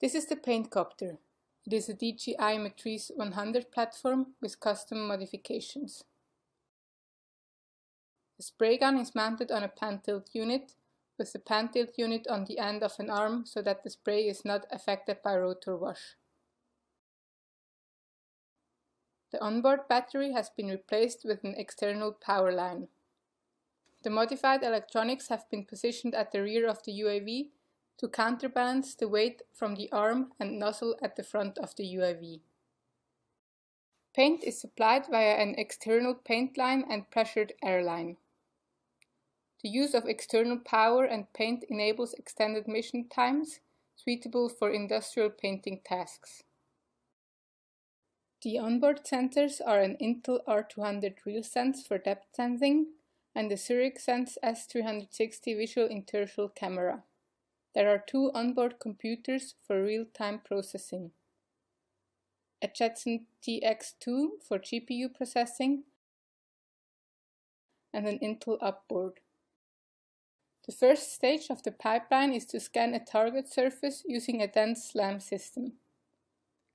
This is the Paintcopter. It is a DJI Matrice 100 platform with custom modifications. The spray gun is mounted on a pan tilt unit, with the pan tilt unit on the end of an arm so that the spray is not affected by rotor wash. The onboard battery has been replaced with an external power line. The modified electronics have been positioned at the rear of the UAV to counterbalance the weight from the arm and nozzle at the front of the UAV. Paint is supplied via an external paint line and pressured air line. The use of external power and paint enables extended mission times suitable for industrial painting tasks. The onboard sensors are an Intel R200 RealSense for depth sensing and the Zurich Sense S360 visual inertial camera. There are two onboard computers for real-time processing. A Jetson TX2 for GPU processing and an Intel upboard. The first stage of the pipeline is to scan a target surface using a dense SLAM system.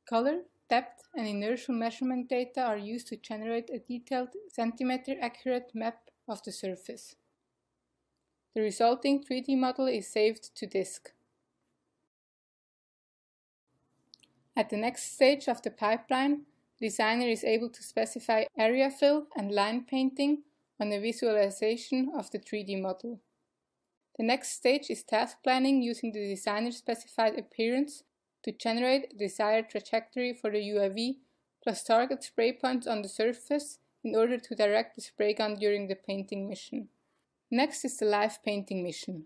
Color, Depth and inertial measurement data are used to generate a detailed centimeter-accurate map of the surface. The resulting 3D model is saved to disk. At the next stage of the pipeline, the designer is able to specify area fill and line painting on the visualization of the 3D model. The next stage is task planning using the designer specified appearance to generate a desired trajectory for the UAV, plus target spray points on the surface in order to direct the spray gun during the painting mission. Next is the live painting mission.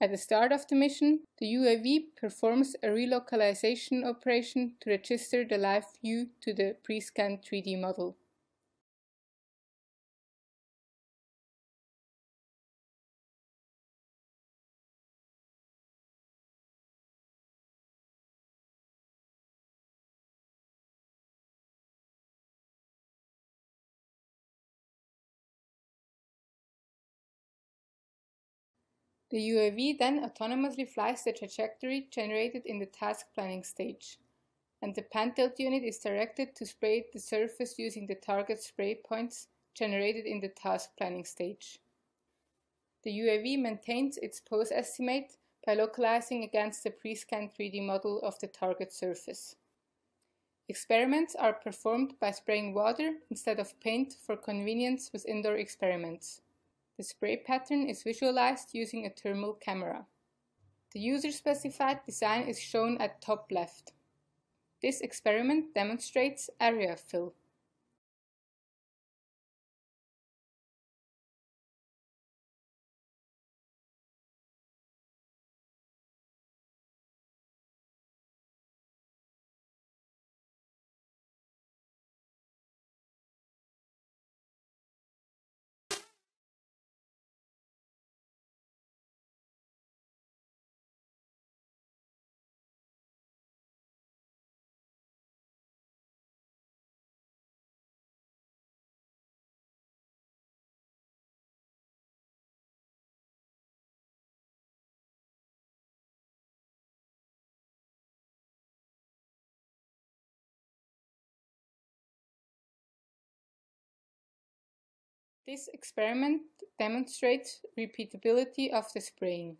At the start of the mission, the UAV performs a relocalization operation to register the live view to the pre-scanned 3D model. The UAV then autonomously flies the trajectory generated in the task planning stage, and the pan tilt unit is directed to spray the surface using the target spray points generated in the task planning stage. The UAV maintains its pose estimate by localizing against the pre-scanned 3D model of the target surface. Experiments are performed by spraying water instead of paint for convenience with indoor experiments. The spray pattern is visualized using a thermal camera. The user-specified design is shown at top left. This experiment demonstrates area fill. This experiment demonstrates repeatability of the spraying.